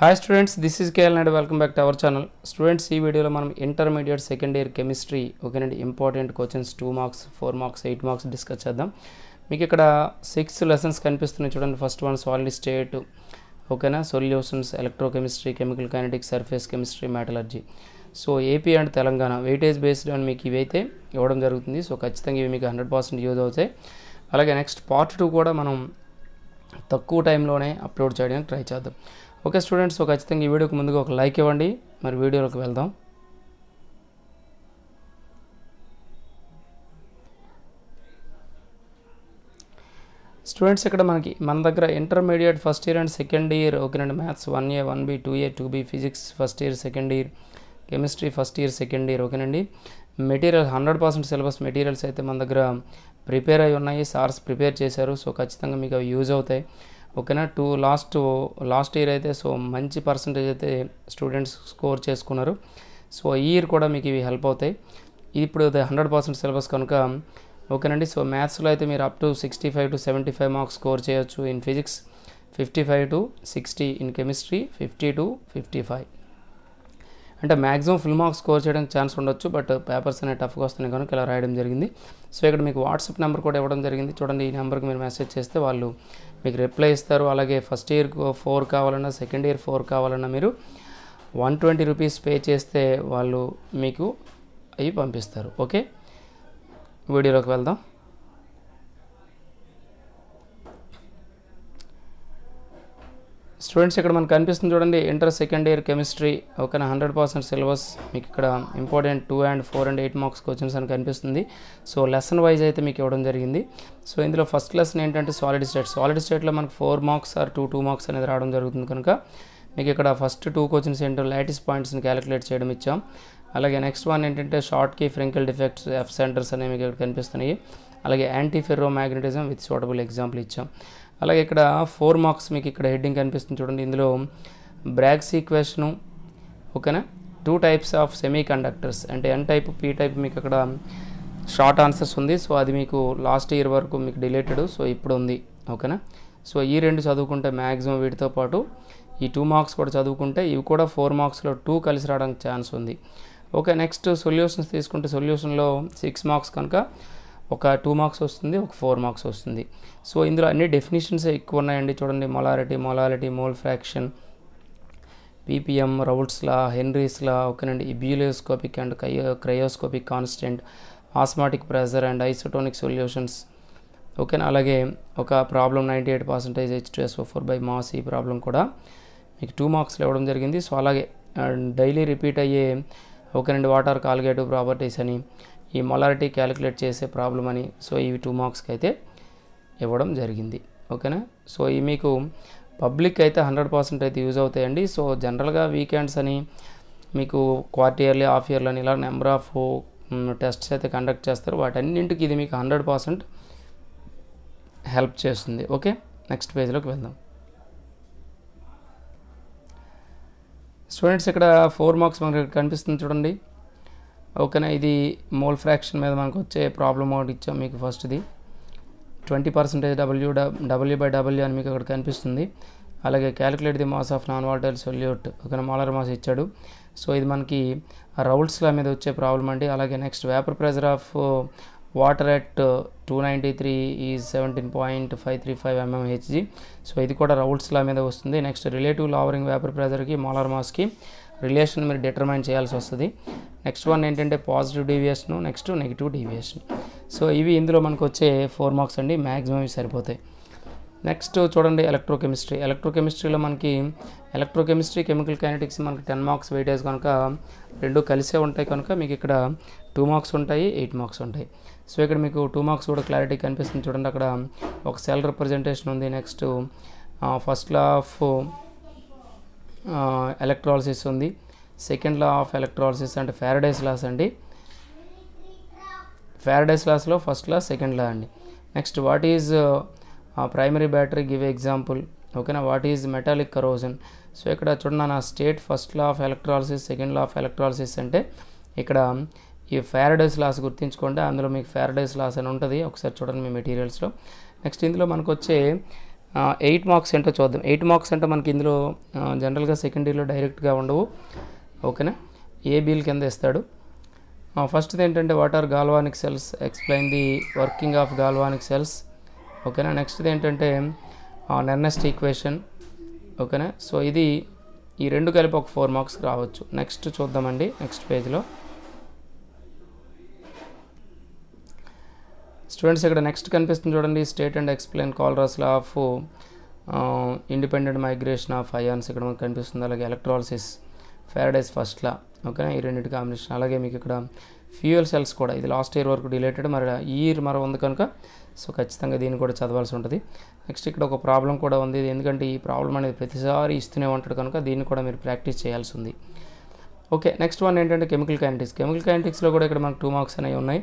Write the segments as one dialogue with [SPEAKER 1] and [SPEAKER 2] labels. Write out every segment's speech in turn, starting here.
[SPEAKER 1] Hi students this is K L Naidu welcome back to our channel students ఈ వీడియోలో మనం intermediate second year chemistry ఓకేనండి important questions two marks four marks eight marks discuss చేద్దాం. మీకు ఇక్కడ six lessons కనిపిస్తున్నాయి చూడండి. First one solid state ఓకేనా solutions electrochemistry chemical kinetics surface chemistry metallurgy so AP and Telangana weightage based అని మీకు ఇవైతే ఇవ్వడం జరుగుతుంది. సో ఖచ్చితంగా ఇవి మీకు హండ్రెడ్ పర్సెంట్ యూజ్ అవుతాయి. అలాగే నెక్స్ట్ పార్ట్ టూ కూడా మనం తక్కువ టైంలోనే అప్లోడ్ చేయడానికి ట్రై చేద్దాం. ఓకే స్టూడెంట్స్ సో ఖచ్చితంగా ఈ వీడియోకి ముందుగా ఒక లైక్ ఇవ్వండి. మరి వీడియోలోకి వెళ్దాం. స్టూడెంట్స్ ఇక్కడ మనకి మన దగ్గర intermediate first year and second year ఓకేనండి maths one A one B two A two B physics first year second year chemistry first year second year ఓకేనండి material hundred percent syllabus materials అయితే మన దగ్గర prepare అయి ఉన్నాయి. Sirs prepare చేశారు. So ఖచ్చితంగా మీకు అవి యూజ్ అవుతాయి. ఓకేనా? టూ లాస్ట్ లాస్ట్ ఇయర్ అయితే సో మంచి పర్సంటేజ్ అయితే స్టూడెంట్స్ స్కోర్ చేసుకున్నారు. సో ఈ ఇయర్ కూడా మీకు ఇవి హెల్ప్ అవుతాయి. ఇప్పుడు హండ్రెడ్ పర్సెంట్ సిలబస్ కనుక ఓకేనండి. సో మ్యాథ్స్లో అయితే మీరు up to sixty five to seventy five marks score చేయొచ్చు in physics. Fifty five to sixty in chemistry. Fifty to fifty five. అంటే మ్యాక్సిమం ఫుల్ మార్క్స్ స్కోర్ చేయడానికి ఛాన్స్ ఉండొచ్చు బట్ పేపర్స్ అనేవి టఫ్గా వస్తున్నాయి కనుక ఇలా రాయడం జరిగింది. సో ఇక్కడ మీకు వాట్సాప్ నెంబర్ కూడా ఇవ్వడం జరిగింది. చూడండి ఈ నెంబర్కి మీరు మెసేజ్ చేస్తే వాళ్ళు మీకు రిప్లై ఇస్తారు. అలాగే ఫస్ట్ ఇయర్ ఫోర్ కావాలన్నా సెకండ్ ఇయర్ ఫోర్ కావాలన్నా మీరు వన్ ట్వంటీ రూపీస్ పే చేస్తే వాళ్ళు మీకు అవి పంపిస్తారు. ఓకే? వీడియోలోకి వెళ్దాం. స్టూడెంట్స్ ఇక్కడ మనకు కనిపిస్తుంది చూడండి ఇంటర్ సెకండ్ ఇయర్ కెమిస్ట్రీ. ఓకేనా? Hundred percent syllabus. మీకు ఇక్కడ important two and four and eight marks questions అని కనిపిస్తుంది. సో లెసన్ వైజ్ అయితే మీకు ఇవ్వడం జరిగింది. సో ఇందులో ఫస్ట్ లెసన్ ఏంటంటే సాలిడ్ స్టేట్ సాలిడ్ స్టేట్లో మనకు four marks or two two marks అనేది రావడం జరుగుతుంది కనుక. మీకు ఇక్కడ ఫస్ట్ టూ క్వశ్చన్స్ ఏంటో లేటెస్ట్ పాయింట్స్ని క్యాలిక్యులేట్ చేయడం ఇచ్చాం. అలాగే నెక్స్ట్ వన్ ఏంటంటే Schottky Frenkel defects F centers అనేవి మీకు ఇక్కడ కనిపిస్తున్నాయి. అలాగే anti ferro magnetism with suitable example ఇచ్చాం. అలాగే ఇక్కడ ఫోర్ మార్క్స్ మీకు ఇక్కడ హెడ్డింగ్ కనిపిస్తుంది చూడండి. ఇందులో బ్రాగ్స్ ఈక్వేషను ఓకేనా? Two types of semi conductors అంటే ఎన్ టైప్ పీ టైప్ మీకు అక్కడ షార్ట్ ఆన్సర్స్ ఉంది. సో అది మీకు లాస్ట్ ఇయర్ వరకు మీకు డిలేటెడ్ సో ఇప్పుడు ఉంది ఓకేనా? సో ఈ రెండు చదువుకుంటే మ్యాక్సిమం వీటితో పాటు ఈ టూ మార్క్స్ కూడా చదువుకుంటే ఇవి కూడా ఫోర్ మార్క్స్లో టూ కలిసి రావడానికి ఛాన్స్ ఉంది. ఓకే నెక్స్ట్ సొల్యూషన్స్ తీసుకుంటే సొల్యూషన్లో సిక్స్ మార్క్స్ కనుక ఒక టూ మార్క్స్ వస్తుంది ఒక ఫోర్ మార్క్స్ వస్తుంది. సో ఇందులో అన్ని డెఫినేషన్స్ ఎక్కువ ఉన్నాయండి చూడండి. Molarity molarity mole fraction ppm Raoult's law Henry's law ఓకేనండి. Ebullioscopic and cryo cryoscopic constant osmotic pressure and isotonic solutions ఓకేనా? అలాగే ఒక problem ninety eight percentage H two S O four by mass ఈ problem కూడా మీకు two మార్క్స్లో ఇవ్వడం జరిగింది. So అలాగే డైలీ రిపీట్ అయ్యే ఓకేనండి వాటర్ కాల్గేటివ్ ప్రాపర్టీస్ అని ఈ మొలారిటీ క్యాలిక్యులేట్ చేసే ప్రాబ్లం అని సో ఇవి టూ మార్క్స్కి అయితే ఇవ్వడం జరిగింది. ఓకేనా సో ఈ మీకు పబ్లిక్ అయితే హండ్రెడ్ పర్సెంట్ అయితే యూజ్ అవుతాయండి. సో జనరల్గా వీకెండ్స్ అని మీకు క్వార్టర్ ఇయర్లీ హాఫ్ ఇయర్లీ అని ఇలా నెంబర్ ఆఫ్ టెస్ట్స్ అయితే కండక్ట్ చేస్తారు. వాటన్నింటికి ఇది మీకు హండ్రెడ్ పర్సెంట్ హెల్ప్ చేస్తుంది. ఓకే నెక్స్ట్ పేజ్లోకి వెళ్దాం. స్టూడెంట్స్ ఇక్కడ ఫోర్ మార్క్స్ మనకి కనిపిస్తుంది చూడండి. ఓకేనా? ఇది మోల్ ఫ్రాక్షన్ మీద మనకు వచ్చే ప్రాబ్లం ఒకటి ఇచ్చాం మీకు ఫస్ట్ది. Twenty percentage W W by W అని మీకు అక్కడ కనిపిస్తుంది. అలాగే calculate the mass of non water solute ఓకేనా? మాలర్ మాస్ ఇచ్చాడు. సో ఇది మనకి రౌల్స్ల మీద వచ్చే ప్రాబ్లం అండి. అలాగే next vapour pressure of water at two ninety three ఈ seventeen point five three five mm Hg so ఇది కూడా రౌల్స్లా మీద వస్తుంది. నెక్స్ట్ రిలేటివ్ లావరింగ్ వేపర్ ప్రెజర్కి మోలార్ మాస్కి రిలేషన్ మీరు డిటర్మైన్ చేయాల్సి వస్తుంది. నెక్స్ట్ వన్ ఏంటంటే positive deviation next negative deviation. So ఇవి ఇందులో మనకు వచ్చే ఫోర్ మార్క్స్ అండి మ్యాక్సిమం ఇవి సరిపోతాయి. నెక్స్ట్ చూడండి ఎలక్ట్రోకెమిస్ట్రీ. ఎలక్ట్రోకెమిస్ట్రీలో మనకి ఎలక్ట్రోకెమిస్ట్రీ కెమికల్ కైనటిక్స్ మనకి టెన్ మార్క్స్ వెయిటేజ్ కనుక రెండు కలిసే ఉంటాయి కనుక మీకు ఇక్కడ టూ మార్క్స్ ఉంటాయి ఎయిట్ మార్క్స్ ఉంటాయి. సో ఇక్కడ మీకు టూ మార్క్స్ కూడా క్లారిటీ కనిపిస్తుంది. చూడండి అక్కడ ఒక సెల్ రిప్రజెంటేషన్ ఉంది. Next first law of electrolysis ఉంది. సెకండ్ లా ఆఫ్ ఎలక్ట్రాలసిస్ అంటే ఫారడేస్ లాస్ అండి. ఫారడేస్ లాస్లో ఫస్ట్ లా సెకండ్ లా అండి. Next what is primary battery give example ఓకేనా what is metallic corrosion so ఇక్కడ చూడండి నా state first law of electrolysis second law of electrolysis అంటే ఇక్కడ ఈ ఫారడేస్ లాస్ గుర్తుంచుకోండి. అందులో మీకు ఫారడేస్ లాస్ అని ఉంటుంది. ఒకసారి చూడండి మీ మెటీరియల్స్లో నెక్స్ట్ ఇందులో మనకు వచ్చే ఎయిట్ మార్క్స్ ఏంటో చూద్దాం. ఎయిట్ మార్క్స్ అంటే మనకి ఇందులో జనరల్గా సెకండ్ ఇయర్లో డైరెక్ట్గా ఉండవు. ఓకేనా ఏ బిల్ కింద ఇస్తాడు. ఫస్ట్ ఏంటంటే what are galvanic cells explain the working of galvanic cells ఓకేనా నెక్స్ట్ది ఏంటంటే నెర్నెస్ట్ ఈక్వేషన్ ఓకేనా సో ఇది ఈ రెండు కలిపి ఒక ఫోర్ మార్క్స్ రావచ్చు. నెక్స్ట్ చూద్దామండి నెక్స్ట్ పేజ్లో స్టూడెంట్స్ ఇక్కడ నెక్స్ట్ కనిపిస్తుంది చూడండి state and explain Kohlrausch law of independent migration of ions ఇక్కడ మనకు కనిపిస్తుంది. అలాగే ఎలక్ట్రాలసిస్ ఫెరడైస్ ఫస్ట్ లా ఓకేనా? ఈ రెండింటి కాంబినేషన్. అలాగే మీకు ఇక్కడ ఫ్యూయల్ సెల్స్ కూడా ఇది లాస్ట్ ఇయర్ వరకు డిలేటెడ్ మరి ఈ ఇయర్ మరి ఉంది కనుక సో ఖచ్చితంగా దీన్ని కూడా చదవాల్సి ఉంటుంది. నెక్స్ట్ ఇక్కడ ఒక ప్రాబ్లం కూడా ఉంది ఇది ఎందుకంటే ఈ ప్రాబ్లం అనేది ప్రతిసారి ఇస్తూనే ఉంటాడు కనుక దీన్ని కూడా మీరు ప్రాక్టీస్ చేయాల్సి ఉంది. ఓకే నెక్స్ట్ వన్ ఏంటంటే కెమికల్ కైనటిక్స్. కెమికల్ కైనటిక్స్లో కూడా ఇక్కడ మనకు టూ మార్క్స్ అనేవి ఉన్నాయి.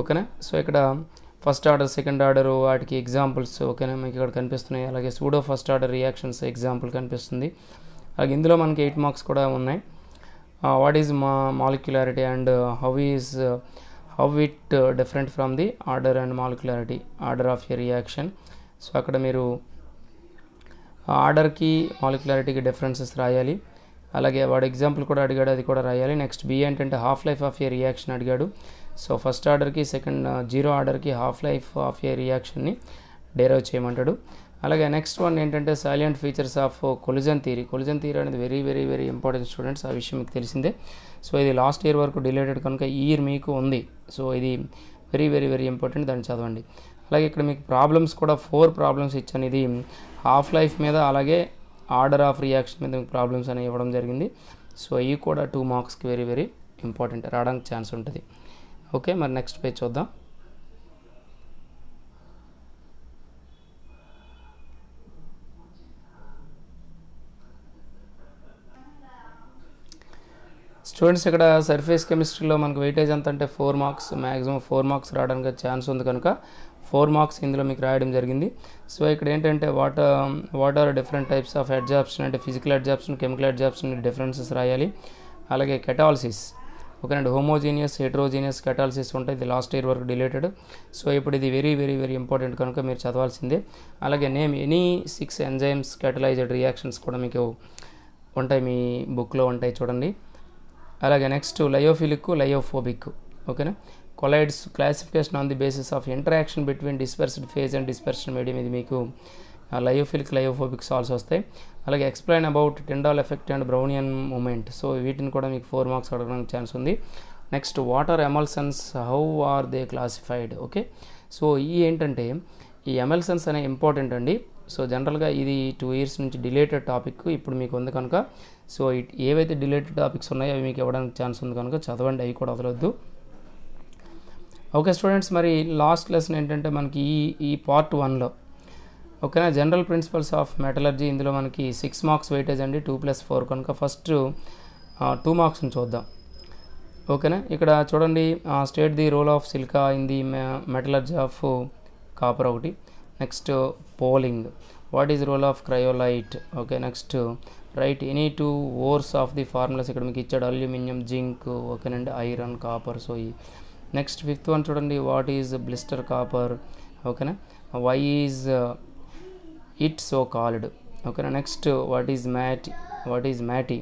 [SPEAKER 1] ఓకేనా? సో ఇక్కడ ఫస్ట్ ఆర్డర్ సెకండ్ ఆర్డర్ వాటికి ఎగ్జాంపుల్స్ ఓకేనా? మీకు ఇక్కడ కనిపిస్తున్నాయి. అలాగే pseudo first order reactions example కనిపిస్తుంది. అలాగే ఇందులో మనకి ఎయిట్ మార్క్స్ కూడా ఉన్నాయి. వాట్ ఈజ్ మా molecularity and how is how it different from the order and molecularity order of a reaction so అక్కడ మీరు ఆర్డర్కి మాలిక్యులారిటీకి డిఫరెన్సెస్ రాయాలి. అలాగే వాడు ఎగ్జాంపుల్ కూడా అడిగాడు అది కూడా రాయాలి. నెక్స్ట్ బి ఏంటంటే half life of a reaction అడిగాడు. సో ఫస్ట్ ఆర్డర్కి సెకండ్ జీరో ఆర్డర్కి హాఫ్ లైఫ్ ఆఫ్ ఏ రియాక్షన్ని డెరైవ్ చేయమంటాడు. అలాగే నెక్స్ట్ వన్ ఏంటంటే salient features of collision theory collision theory అనేది very very very important students ఆ విషయం మీకు తెలిసిందే. సో ఇది లాస్ట్ ఇయర్ వరకు డిలేటెడ్ కనుక ఈ ఇయర్ మీకు ఉంది. సో ఇది వెరీ వెరీ వెరీ ఇంపార్టెంట్ దాన్ని చదవండి. అలాగే ఇక్కడ మీకు ప్రాబ్లమ్స్ కూడా ఫోర్ ప్రాబ్లమ్స్ ఇచ్చాను. ఇది హాఫ్ లైఫ్ మీద అలాగే ఆర్డర్ ఆఫ్ రియాక్షన్ మీద మీకు ప్రాబ్లమ్స్ అనేవి ఇవ్వడం జరిగింది. సో ఇవి కూడా టూ మార్క్స్కి వెరీ వెరీ ఇంపార్టెంట్ రావడానికి ఛాన్స్ ఉంటుంది. ఓకే మరి నెక్స్ట్ పేజ్ చూద్దాం. స్టూడెంట్స్ ఇక్కడ సర్ఫేస్ కెమిస్ట్రీలో మనకు వెయిటేజ్ ఎంత అంటే four marks maximum four marks రావడానికి ఛాన్స్ ఉంది కనుక ఫోర్ మార్క్స్ ఇందులో మీకు రాయడం జరిగింది. సో ఇక్కడ ఏంటంటే what what are different types of adsorption అంటే physical adsorption chemical adsorption differences రాయాలి. అలాగే కెటాలసిస్ ఓకేనండి హోమోజీనియస్ హెట్రోజీనియస్ కెటాలసిస్ ఉంటాయి ఇది లాస్ట్ ఇయర్ వరకు డిలేటెడ్. సో ఇప్పుడు ఇది వెరీ వెరీ వెరీ ఇంపార్టెంట్ కనుక మీరు చదవాల్సిందే. అలాగే name any six enzymes catalysed reactions కూడా మీకు ఉంటాయి మీ బుక్లో ఉంటాయి చూడండి. అలాగే నెక్స్ట్ లయోఫిలిక్ లయోఫోబిక్ ఓకేనా? Colloids classification on the basis of interaction between dispersed phase and dispersion medium ఇది మీకు లయోఫిలిక్ లయోఫోబిక్ సాల్స్ వస్తాయి. అలాగే explain about Tyndall effect and Brownian movement. So వీటిని కూడా మీకు ఫోర్ మార్క్స్ అడగడానికి ఛాన్స్ ఉంది. Next water emulsions how are they classified? Okay. So ఈ ఏంటంటే ఈ ఎమల్సన్స్ అనే ఇంపార్టెంట్ అండి. సో జనరల్గా ఇది టూ ఇయర్స్ నుంచి డిలేటెడ్ టాపిక్ ఇప్పుడు మీకు ఉంది కనుక. సో ఏవైతే డిలేటెడ్ టాపిక్స్ ఉన్నాయో అవి మీకు ఇవ్వడానికి ఛాన్స్ ఉంది కనుక చదవండి అవి కూడా వదలొద్దు. ఓకే స్టూడెంట్స్ మరి లాస్ట్ లెసన్ ఏంటంటే మనకి ఈ ఈ పార్ట్ వన్లో ఓకేనా? జనరల్ ప్రిన్సిపల్స్ ఆఫ్ మెటలర్జీ ఇందులో మనకి సిక్స్ మార్క్స్ వెయిటేజ్ అండి. టూ ప్లస్ ఫోర్ కనుక ఫస్ట్ టూ మార్క్స్ని చూద్దాం. ఓకేనా? ఇక్కడ చూడండి state the role of silica in the metallurgy of copper ఒకటి. Next poling what is role of cryolite okay next write any two ores of the formulas ఇక్కడ మీకు ఇచ్చాడు అల్యూమినియం జింక్ ఓకేనండి ఐరన్ కాపర్ సో ఈ. Next fifth one చూడండి. What is blister copper ఓకేనా? Why is it so called ఓకేనా next what is matte what is matte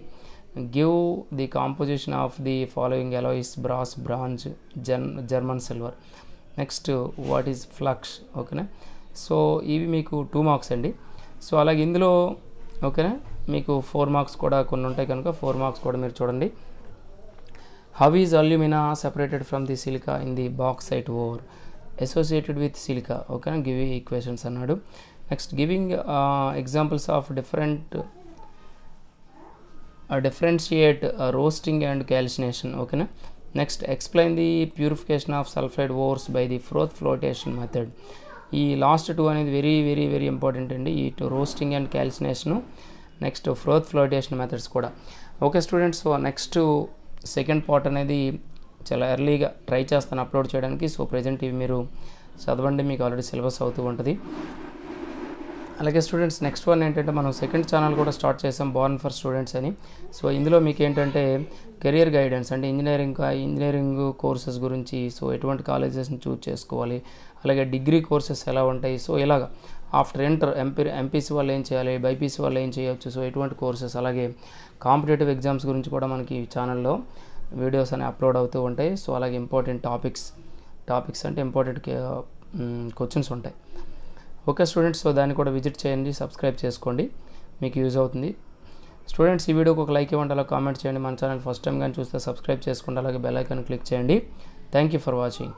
[SPEAKER 1] give the composition of the following alloys brass bronze Jan German silver next what is flux ఓకేనా so ఇవి మీకు two marks అండి. So అలాగే ఇందులో ఓకేనా మీకు four marks కూడా కొన్ని ఉంటాయి కనుక ఫోర్ మార్క్స్ కూడా మీరు చూడండి. How is alumina separated from the silica in the bauxite ore associated with silica ఓకేనా గివ్ ఈక్వేషన్స్ అన్నాడు. Next giving examples of different differentiate roasting and calcination ఓకేనా next explain the purification of sulphide ores by the froth flotation method ఈ last two అనేది very very very important అండి. ఈ two roasting and calcination next froth flotation methods కూడా. Okay students so next second part అనేది చాలా ఎర్లీగా try చేస్తాను upload చేయడానికి. సో ప్రజెంట్ ఇవి మీరు చదవండి మీకు ఆల్రెడీ సిలబస్ అవుతూ ఉంటుంది. అలాగే స్టూడెంట్స్ నెక్స్ట్ వన్ ఏంటంటే మనం సెకండ్ ఛానల్ కూడా స్టార్ట్ చేసాం బార్న్ ఫర్ స్టూడెంట్స్ అని. సో ఇందులో మీకు ఏంటంటే కెరియర్ గైడెన్స్ అంటే ఇంజనీరింగ్ ఇంజనీరింగ్ కోర్సెస్ గురించి సో ఎటువంటి కాలేజెస్ని చూజ్ చేసుకోవాలి అలాగే డిగ్రీ కోర్సెస్ ఎలా ఉంటాయి సో ఇలాగ. ఆఫ్టర్ ఇంటర్ ఎంపీ ఎంపీసీ వాళ్ళు ఏం చేయాలి బైపీసీ వాళ్ళు ఏం చేయొచ్చు సో ఎటువంటి కోర్సెస్ అలాగే కాంపిటేటివ్ ఎగ్జామ్స్ గురించి కూడా మనకి ఈ ఛానల్లో వీడియోస్ అనేవి అప్లోడ్ అవుతూ ఉంటాయి. సో అలాగే ఇంపార్టెంట్ టాపిక్స్ టాపిక్స్ అంటే ఇంపార్టెంట్ క్వశ్చన్స్ ఉంటాయి. ఓకే స్టూడెంట్స్ సో దాన్ని కూడా విజిట్ చేయండి సబ్స్క్రైబ్ చేసుకోండి. మీకు యూజ్ అవుతుంది. స్టూడెంట్స్ ఈ వీడియోకి ఒక లైక్ ఇవ్వండి అలా కామెంట్ చేయండి. మన ఛానల్ ఫస్ట్ టైం కానీ చూస్తే సబ్స్క్రైబ్ చేసుకోండి అలాగే బెల్ ఐకాన్ క్లిక్ చేయండి. Thank you for watching